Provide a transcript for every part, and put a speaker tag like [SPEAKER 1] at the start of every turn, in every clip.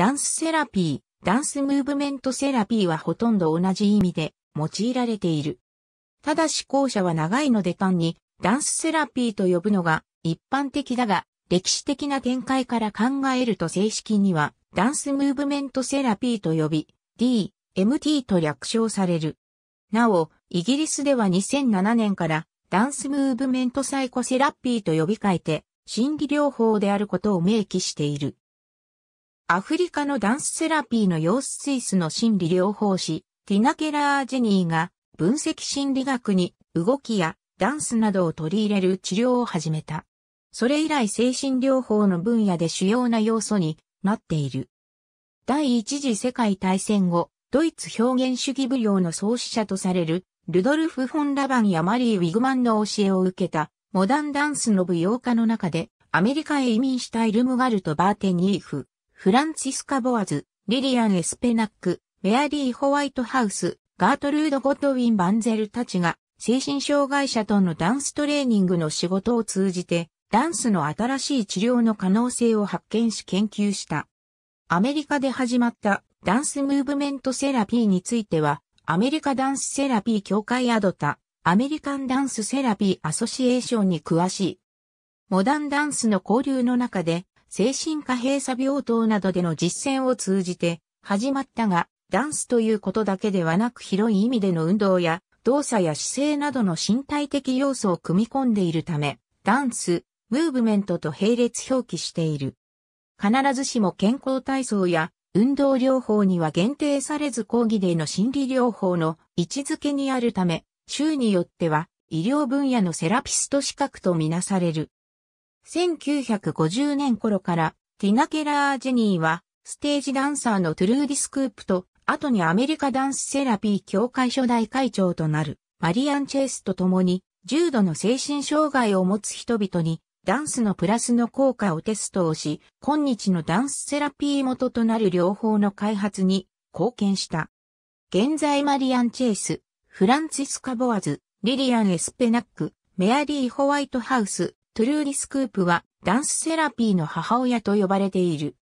[SPEAKER 1] ダンスセラピー、ダンスムーブメントセラピーはほとんど同じ意味で用いられている。ただし後者は長いので単にダンスセラピーと呼ぶのが一般的だが、歴史的な展開から考えると正式にはダンスムーブメントセラピーと呼び、D、MT と略称される。なお、イギリスでは2007年からダンスムーブメントサイコセラピーと呼び替えて心理療法であることを明記している。アフリカのダンスセラピーの様子スイスの心理療法士、ティナ・ケラー・ジェニーが分析心理学に動きやダンスなどを取り入れる治療を始めた。それ以来精神療法の分野で主要な要素になっている。第一次世界大戦後、ドイツ表現主義舞踊の創始者とされる、ルドルフ・フォン・ラバンやマリー・ウィグマンの教えを受けた、モダンダンスの舞踊家の中で、アメリカへ移民したイルムガルト・バーテニーフ、フランツィスカ・ボアズ、リリアン・エスペナック、メアリー・ホワイトハウス、ガートルード・ゴッドウィン・バンゼルたちが、精神障害者とのダンストレーニングの仕事を通じて、ダンスの新しい治療の可能性を発見し研究した。アメリカで始まったダンスムーブメントセラピーについては、アメリカダンスセラピー協会アドタ、アメリカンダンスセラピーアソシエーションに詳しい。モダンダンスの交流の中で、精神科閉鎖病棟などでの実践を通じて始まったが、ダンスということだけではなく広い意味での運動や動作や姿勢などの身体的要素を組み込んでいるため、ダンス、ムーブメントと並列表記している。必ずしも健康体操や運動療法には限定されず講義での心理療法の位置づけにあるため、州によっては医療分野のセラピスト資格とみなされる。1950年頃からティナ・ケラー・ジェニーはステージダンサーのトゥルーディスクープと後にアメリカダンスセラピー協会初代会長となるマリアン・チェイスと共に重度の精神障害を持つ人々にダンスのプラスの効果をテストをし、今日のダンスセラピー元となる療法の開発に貢献した。現在マリアン・チェイス、フランツィスカ・ボアズ、リリアン・エスペナック、メアリー・ホワイトハウス、トゥルーリスクープはダンスセラピーの母親と呼ばれている。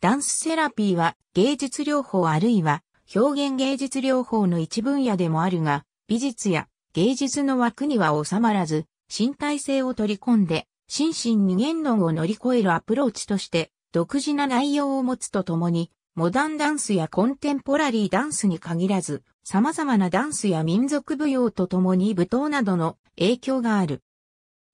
[SPEAKER 1] ダンスセラピーは芸術療法あるいは表現芸術療法の一分野でもあるが、美術や芸術の枠には収まらず、身体性を取り込んで心身二元論を乗り越えるアプローチとして、独自な内容を持つとともに、モダンダンスやコンテンポラリーダンスに限らず、様々なダンスや民族舞踊とともに舞踏などの影響がある。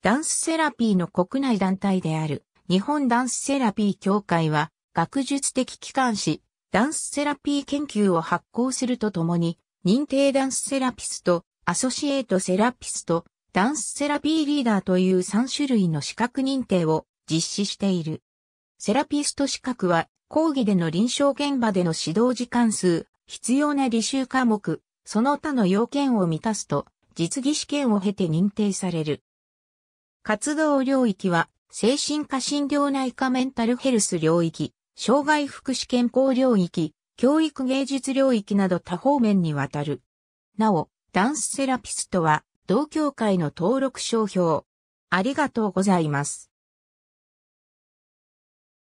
[SPEAKER 1] ダンスセラピーの国内団体である日本ダンスセラピー協会は学術的機関誌ダンスセラピー研究を発行するとともに認定ダンスセラピスト、アソシエイトセラピスト、ダンスセラピーリーダーという3種類の資格認定を実施している。セラピスト資格は講義での臨床現場での指導時間数、必要な履修科目、その他の要件を満たすと実技試験を経て認定される。活動領域は精神科診療内科メンタルヘルス領域、障害福祉健康領域、教育芸術領域など多方面にわたる。なお、ダンスセラピストは同協会の登録商標。ありがとうございます。